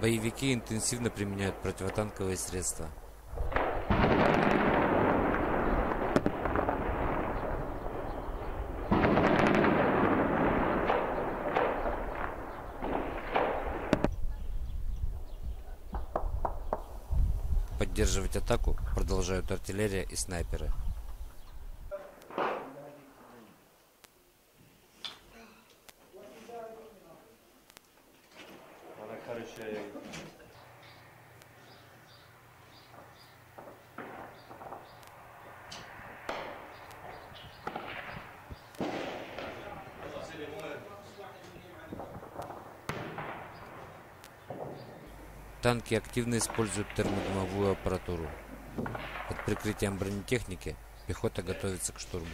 Боевики интенсивно применяют противотанковые средства. Поддерживать атаку продолжают артиллерия и снайперы. Танки активно используют термодымовую аппаратуру. Под прикрытием бронетехники пехота готовится к штурму.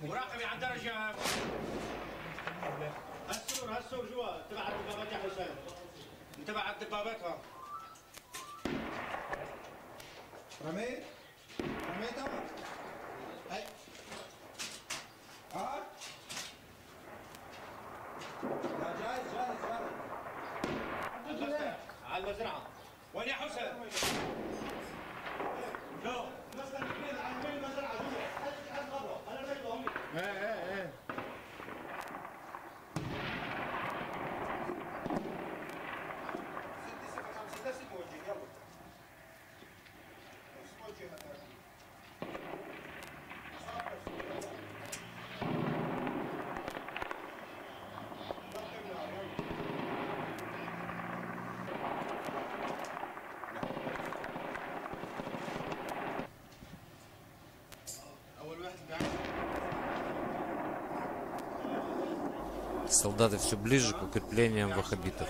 مراقبي Amen. Солдаты все ближе к укреплениям ваххабитов.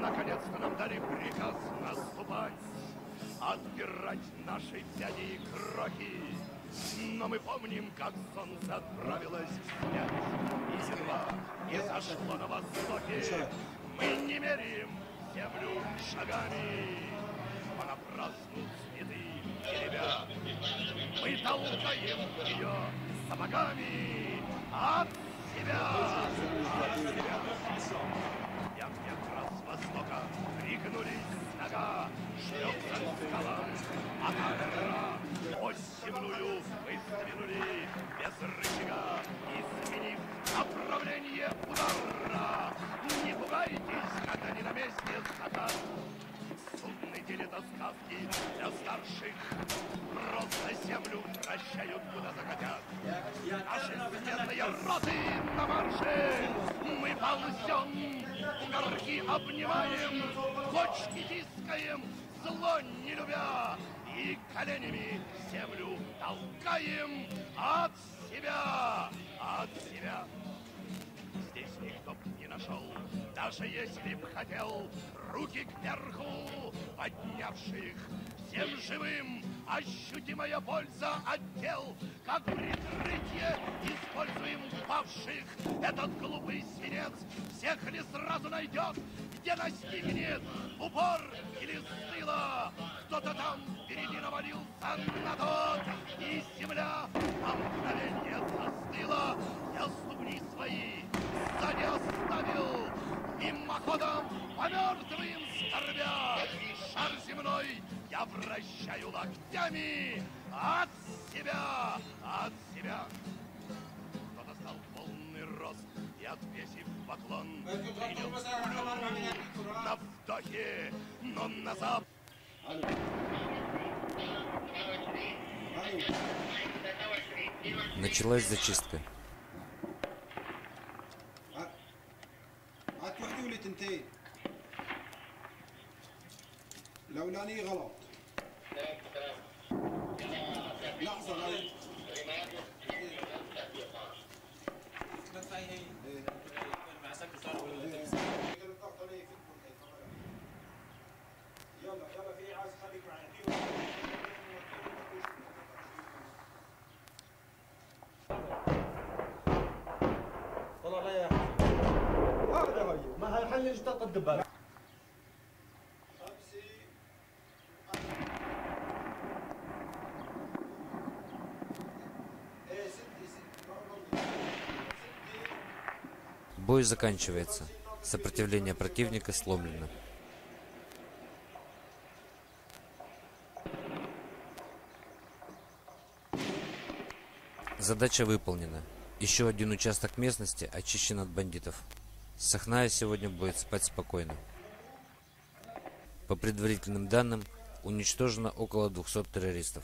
Наконец-то нам дали приказ наступать, отбирать наши пяди и кроки. Но мы помним, как солнце отправилось вспять, и едва не зашло на востоке. Мы не меряем землю шагами, понапрасну цветы ребят. Мы толкаем ее сапогами от себя, Просто землю вращают, куда захотят. Наши военные роты на марше Мы ползем, горки обнимаем Кочки тискаем, зло не любя. И коленями землю толкаем От себя, от себя. Здесь никто б не нашел, даже если б хотел, руки кверху поднявших. Всем живым. Ощутимая польза от тел, как прикрытие используем павших. Этот глупый свинец всех ли сразу найдет, где настигнет упор или с тыла. Кто-то там впереди навалился на тот, тобой я вращаю локтями от себя, от себя. Кто-то стал полный рост и, отвесив поклон, принял пулю на вдохе, но на зап... Началась зачистка. А ты почему Отпустили ты? الاولاني غلط. لحظة يلا يلا في خليك معي طلع لا يا أخي هي ما هي حل جدة الدبابه Бой заканчивается. Сопротивление противника сломлено. Задача выполнена. Еще один участок местности очищен от бандитов. Сахная сегодня будет спать спокойно. По предварительным данным, уничтожено около 200 террористов.